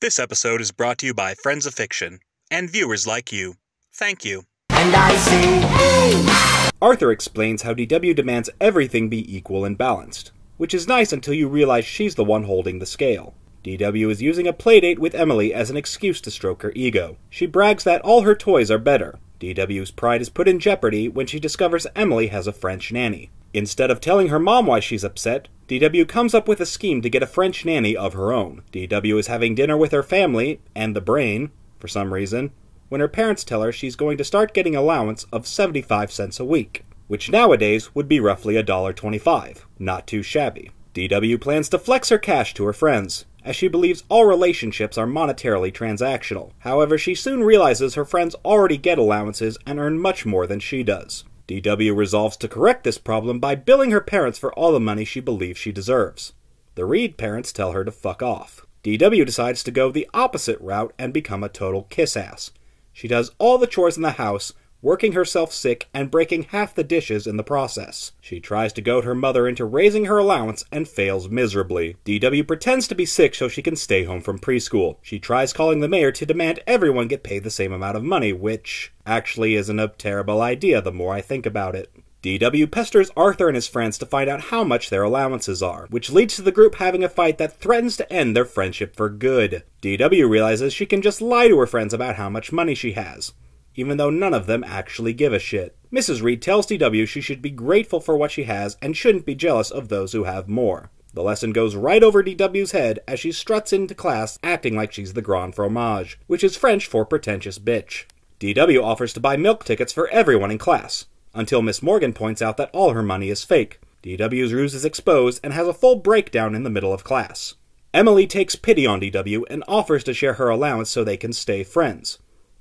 This episode is brought to you by Friends of Fiction and viewers like you. Thank you. And I say, hey! Arthur explains how DW demands everything be equal and balanced, which is nice until you realize she's the one holding the scale. DW is using a playdate with Emily as an excuse to stroke her ego. She brags that all her toys are better. DW's pride is put in jeopardy when she discovers Emily has a French nanny. Instead of telling her mom why she's upset, DW comes up with a scheme to get a French nanny of her own. DW is having dinner with her family, and the brain, for some reason, when her parents tell her she's going to start getting allowance of 75 cents a week, which nowadays would be roughly $1.25. Not too shabby. DW plans to flex her cash to her friends, as she believes all relationships are monetarily transactional. However, she soon realizes her friends already get allowances and earn much more than she does. DW resolves to correct this problem by billing her parents for all the money she believes she deserves. The Read parents tell her to fuck off. DW decides to go the opposite route and become a total kiss ass. She does all the chores in the house, working herself sick and breaking half the dishes in the process. She tries to goad her mother into raising her allowance and fails miserably. DW pretends to be sick so she can stay home from preschool. She tries calling the mayor to demand everyone get paid the same amount of money, which actually isn't a terrible idea the more I think about it. DW pesters Arthur and his friends to find out how much their allowances are, which leads to the group having a fight that threatens to end their friendship for good. DW realizes she can just lie to her friends about how much money she has even though none of them actually give a shit. Mrs. Read tells DW she should be grateful for what she has and shouldn't be jealous of those who have more. The lesson goes right over DW's head as she struts into class acting like she's the Grand Fromage, which is French for pretentious bitch. DW offers to buy milk tickets for everyone in class, until Miss Morgan points out that all her money is fake. DW's ruse is exposed and has a full breakdown in the middle of class. Emily takes pity on DW and offers to share her allowance so they can stay friends.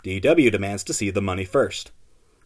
DW demands to see the money first.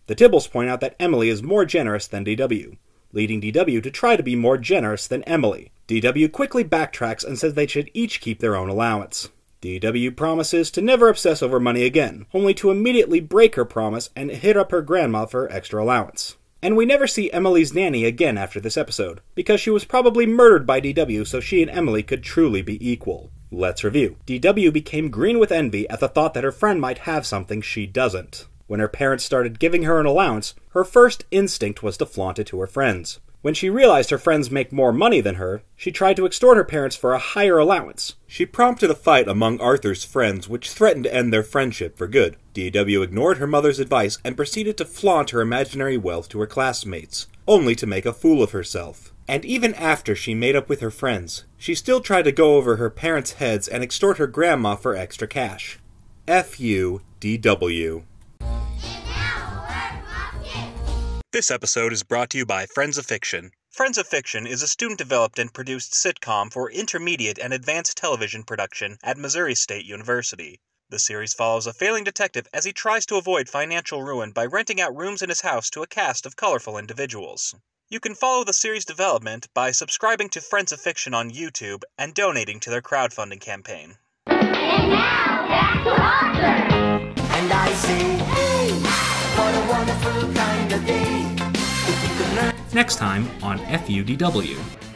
The Tibbles point out that Emily is more generous than DW, leading DW to try to be more generous than Emily. DW quickly backtracks and says they should each keep their own allowance. DW promises to never obsess over money again, only to immediately break her promise and hit up her grandma for extra allowance. And we never see Emily's nanny again after this episode, because she was probably murdered by DW so she and Emily could truly be equal. Let's review. DW became green with envy at the thought that her friend might have something she doesn't. When her parents started giving her an allowance, her first instinct was to flaunt it to her friends. When she realized her friends make more money than her, she tried to extort her parents for a higher allowance. She prompted a fight among Arthur's friends, which threatened to end their friendship for good. DW ignored her mother's advice and proceeded to flaunt her imaginary wealth to her classmates, only to make a fool of herself. And even after she made up with her friends, she still tried to go over her parents' heads and extort her grandma for extra cash. F U D W. This episode is brought to you by Friends of Fiction. Friends of Fiction is a student developed and produced sitcom for intermediate and advanced television production at Missouri State University. The series follows a failing detective as he tries to avoid financial ruin by renting out rooms in his house to a cast of colorful individuals. You can follow the series development by subscribing to Friends of Fiction on YouTube and donating to their crowdfunding campaign. And now, back to Arthur! And I say, hey, what a wonderful kind of day. If you could learn Next time on FUDW.